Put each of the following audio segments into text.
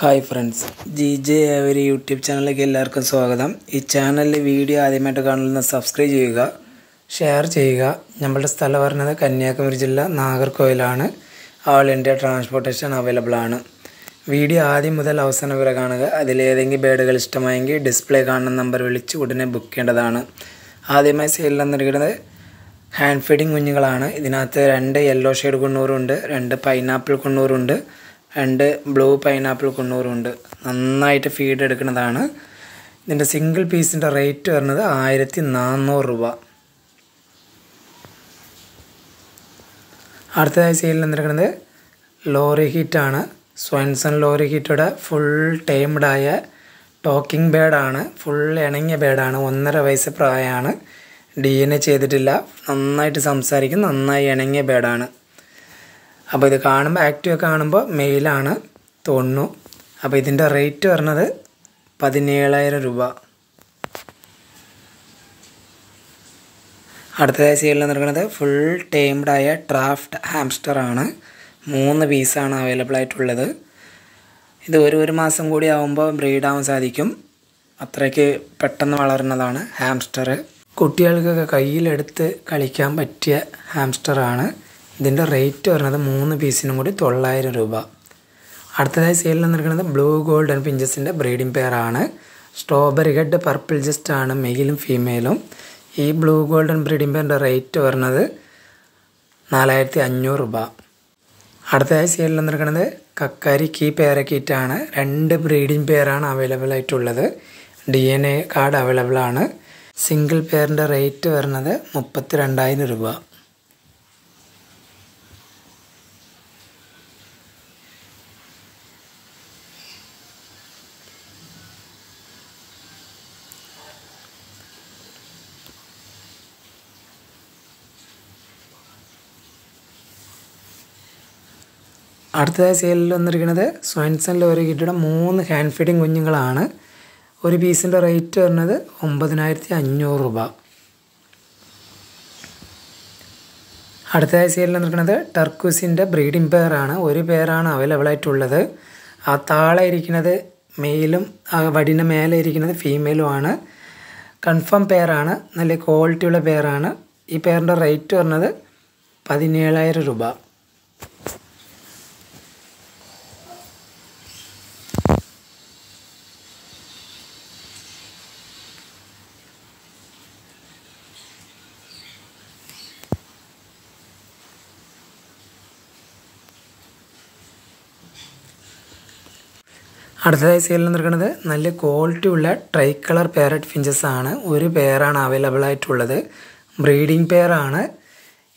Hi friends G J ഒരു YouTube ചാനലിലേക്ക് എല്ലാവർക്കും സ്വാഗതം. ഈ ചാനലിൽ വീഡിയോ ആദ്യമായിട്ട് കാണുന്ന സബ്സ്ക്രൈബ് ചെയ്യുക ഷെയർ ചെയ്യുക. നമ്മളുടെ സ്ഥലം പറഞ്ഞത് കന്യാകുമരി ജില്ല നാഗർകോവിലാണ്. ഓൾ ഇന്ത്യ ട്രാൻസ്പോർട്ടേഷൻ അവൈലബിൾ ആണ്. വീഡിയോ ആദ്യം മുതൽ അവസാനം വരെ കാണുക. അതിലേതെങ്കിലും ബേഡുകൾ ഇഷ്ടമായെങ്കിൽ ഡിസ്പ്ലേ കാണുന്ന നമ്പർ വിളിച്ച് ഉടനെ ബുക്ക് ചെയ്യേണ്ടതാണ്. ആദ്യമായി സെയിലിൽ വന്നിരിക്കുന്നത് ഹാൻഡ് ഫീഡിങ് കുഞ്ഞുങ്ങളാണ്. ഇതിനകത്ത് രണ്ട് യെല്ലോ ഷെയ്ഡ് കുണ്ണൂറുണ്ട് രണ്ട് പൈനാപ്പിൾ കുണ്ണൂറുണ്ട്. രണ്ട് ബ്ലൂ പൈനാപ്പിൾ കുണ്ണൂറുണ്ട് നന്നായിട്ട് ഫീഡ് എടുക്കുന്നതാണ്. ഇതിന്റെ സിംഗിൾ പീസിന്റെ റേറ്റ് വരുന്നത് ആയിരത്തി നാനൂറ് രൂപ. അടുത്തതായി സെയിലിൽ വന്നിരിക്കുന്നത് ലോറി ഹീറ്റാണ് സ്വൻസൺ ലോറി ഹീറ്റയുടെ ഫുൾ ടൈംഡായ ടോക്കിംഗ് ബേഡാണ് ഫുൾ ഇണങ്ങിയ ബേഡാണ് ഒന്നര വയസ്സ് പ്രായമാണ്. ഡി എൻ എ ചെയ്തിട്ടില്ല. നന്നായിട്ട് സംസാരിക്കും. നന്നായി ഇണങ്ങിയ ബേഡാണ് അപ്പോൾ ഇത് കാണുമ്പോൾ ആക്റ്റീവ് കാണുമ്പോൾ മെയിലാണ് തോന്നുന്നു. അപ്പോൾ ഇതിന്റെ റേറ്റ് പറഞ്ഞത് പതിനേഴായിരം രൂപ. അടുത്തതായി സീലിൽ നിൽക്കുന്നത് ഫുൾ ടൈംഡായ ട്രാഫ്റ്റ് ഹാംസ്റ്റർ ആണ്. മൂന്ന് പീസാണ് അവൈലബിൾ ആയിട്ടുള്ളത്. ഇത് ഒരു ഒരു മാസം കൂടി ആകുമ്പോൾ ബ്രീഡാവാൻ സാധിക്കും. അത്രയ്ക്ക് പെട്ടെന്ന് വളരുന്നതാണ് ഹാംസ്റ്റർ കുട്ടികൾക്കൊക്കെ കയ്യിലെടുത്ത് കളിക്കാൻ പറ്റിയ ഹാംസ്റ്ററാണ് ഇതിന്റെ റേറ്റ് വരുന്നത് മൂന്ന് പീസിനും കൂടി തൊള്ളായിരം രൂപ. അടുത്തതായി സെയിലിൽ നിൽക്കുന്നത് ബ്ലൂ ഗോൾഡൻ പിഞ്ചസിന്റെ ബ്രീഡിംഗ് പെയർ ആണ്. സ്ട്രോബെറി ഹെഡ് പർപ്പിൾ ജസ്റ്റ് ആണ് മെയിലും ഫീമെയിലും ഈ ബ്ലൂ ഗോൾഡൻ ബ്രീഡിംഗ് പെയറിന്റെ റേറ്റ് വരുന്നത് നാലായിരത്തി അഞ്ഞൂറ് രൂപ. അടുത്തതായി സെയിലിൽ നിൽക്കുന്നത് കക്കാരി കീ പേരക്കീറ്റാണ് രണ്ട് ബ്രീഡിംഗ് പെയറാണ് അവൈലബിൾ ആയിട്ടുള്ളത്. D N A card available ആണ്. സിംഗിൾ പെയറിന്റെ റേറ്റ് വരുന്നത് മുപ്പത്തി രണ്ടായിരം രൂപ. അടുത്തതായി സെയിലിൽ വന്നിരിക്കുന്നത് സ്വൻസണിൽ ഒരു കിട്ടിയുടെ മൂന്ന് ഹാൻഡ് ഫീഡിങ് കുഞ്ഞുങ്ങളാണ്. ഒരു പീസിന്റെ റേറ്റ് വരുന്നത് ഒമ്പതിനായിരത്തി അഞ്ഞൂറ് രൂപ. അടുത്തതായി സെയിലിൽ നിൽക്കുന്നത് ടർക്കൂസിന്റെ ബ്രീഡിംഗ് പെയറാണ് ഒരു പെയറാണ് അവൈലബിൾ ആയിട്ടുള്ളത്. ആ താഴെ ഇരിക്കുന്നത് മെയിലും ആ വടിന്റെ മേലെ ഇരിക്കുന്നത് ഫീമെയിലുമാണ് കൺഫേം പെയറാണ് നല്ല ക്വാളിറ്റിയുള്ള പെയറാണ് ഈ പെയറിന്റെ റേറ്റ് വരുന്നത് പതിനേഴായിരം രൂപ. അടുത്തതായി സെയിൽ നിൽക്കുന്നത് നല്ല ക്വാളിറ്റി ഉള്ള ട്രൈ കളർ പേരറ്റ് ഫിഞ്ചസ് ആണ്. ഒരു പെയറാണ് അവൈലബിൾ ആയിട്ടുള്ളത്. ബ്രീഡിംഗ് പെയറാണ്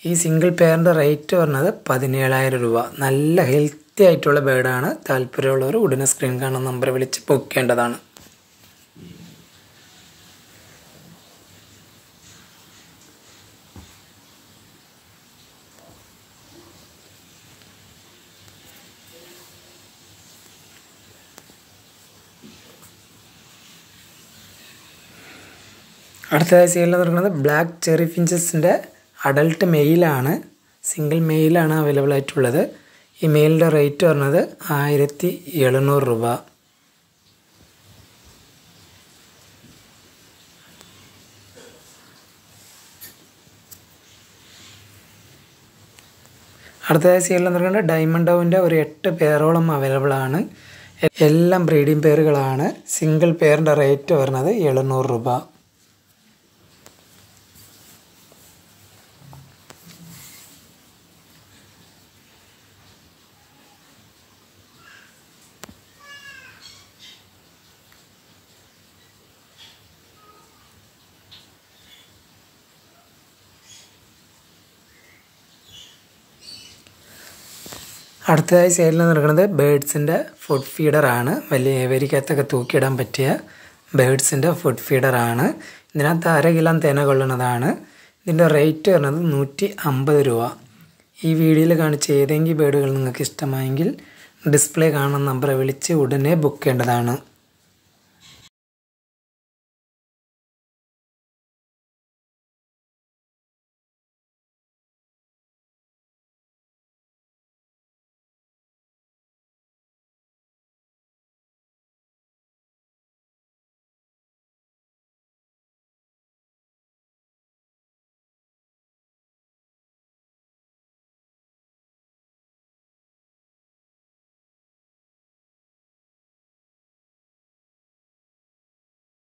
ഈ സിംഗിൾ പെയറിന്റെ റേറ്റ് പറഞ്ഞത് പതിനേഴായിരം രൂപ. നല്ല ഹെൽത്തി ആയിട്ടുള്ള ബേർഡാണ് താല്പര്യമുള്ളവർ ഉടനെ സ്ക്രീൻ കാണുന്ന നമ്പർ വിളിച്ച് ബുക്ക് ചെയ്യേണ്ടതാണ്. അടുത്തതായി സെയിലിൽ നടക്കുന്നത് ബ്ലാക്ക് ചെറി ഫിഞ്ചസിന്റെ അഡൾട്ട് മെയിലാണ് സിംഗിൾ മെയിലാണ് അവൈലബിൾ ആയിട്ടുള്ളത്. ഈ മെയിലിന്റെ റേറ്റ് പറഞ്ഞത് ആയിരത്തി എഴുന്നൂറ് രൂപ. അടുത്തതായി സെയിലിൽ നടക്കുന്നത് ഡയമണ്ട് ഡൗവിന്റെ ഒരു എട്ട് പേരോളം അവൈലബിൾ ആണ്. എല്ലാം ബ്രീഡിംഗ് പേറുകളാണ് സിംഗിൾ പേറിന്റെ റേറ്റ് വരുന്നത് എഴുന്നൂറ് രൂപ. അടുത്തതായി സൈഡിൽ നിൽക്കുന്നത് ബേഡ്സിന്റെ ഫുഡ് ഫീഡറാണ് വലിയ ഏവരിക്കകത്തൊക്കെ തൂക്കിയിടാൻ പറ്റിയ ബേഡ്സിന്റെ ഫുഡ് ഫീഡറാണ് ഇതിനകത്ത് അര കിലോ തേന കൊള്ളുന്നതാണ്. ഇതിന്റെ റേറ്റ് വരുന്നത് നൂറ്റി അമ്പത് രൂപ. ഈ വീഡിയോയിൽ കാണിച്ച ഏതെങ്കിലും ബേഡുകൾ നിങ്ങൾക്ക് ഇഷ്ടമായെങ്കിൽ ഡിസ്പ്ലേ കാണുന്ന നമ്പറെ വിളിച്ച് ഉടനെ ബുക്ക് ചെയ്യേണ്ടതാണ്.